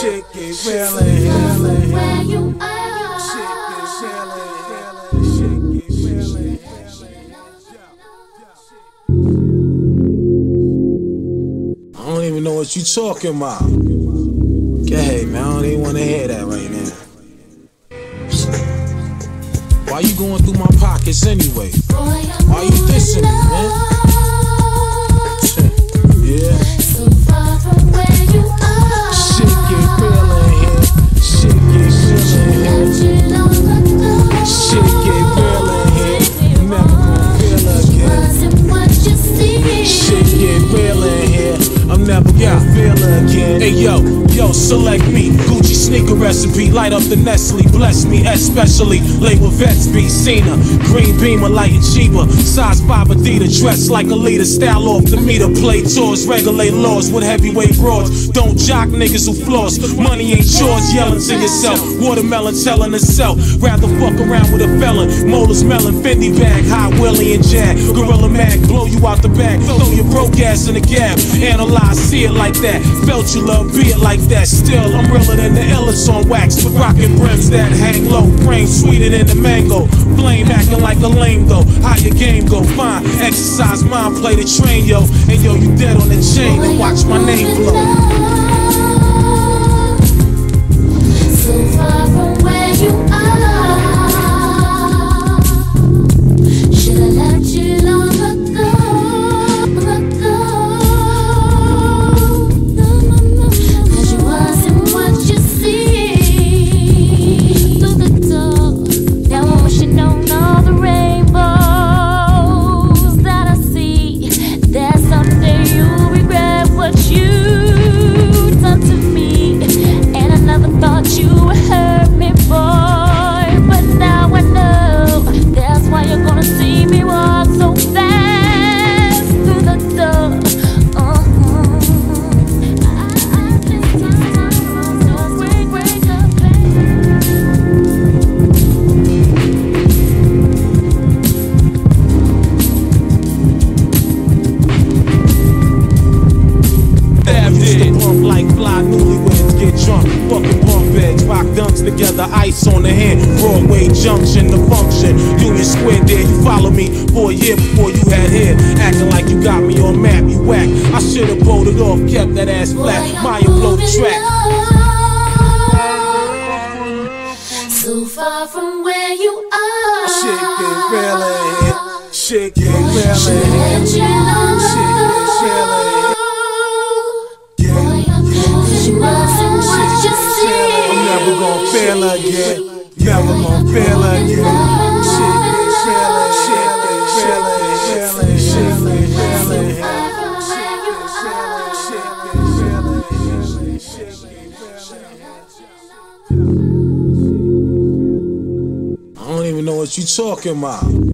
Shit get real in here. Where you Shit get real in here. Shit get real in here. I don't even know what you talking about. Ahead, man. I don't even want to hear that right now. Why you going through my pockets anyway? Why you dissing me, man? Yeah. Hey yo, yo, select me. Gucci sneaker recipe. Light up the Nestle. Bless me, especially. Label vets be Cena. Green beamer, light and cheaper. Size 5 Adidas. Dressed like a leader. Style off the meter. Play tours. Regulate laws with heavyweight broads. Don't jock niggas who floss. Money ain't yours. Yelling to yourself. Watermelon telling itself. Rather fuck around with a felon. Molars melon. Fendi bag. Hot Willie and Jack. Gorilla Mag. Blow you out the back, Throw your broke ass in the gap. Analyze. See it like that. Felt you love. Be it like that. Still, I'm realer than the illest on wax. But rockin' brims that hang low. Brain sweeter than the mango. Flame acting like a lame though. How your game go? Fine. Exercise mind. Play the train, yo. And yo, you dead on the chain. And watch my name blow. Drunk. Fucking bunk beds, rock dunks together, ice on the hand. Broadway Junction, the function. Union Square, there you follow me for a year before you had hair. Acting like you got me on map, you whack. I should've bolted off, kept that ass flat. Mya blow the track. So far from where you are. Shit get real in. Shit get real in here. Let you know. Shit get real never gonna feel again. Never gonna feel again. Shit Shit Shit I don't even know what you talking about.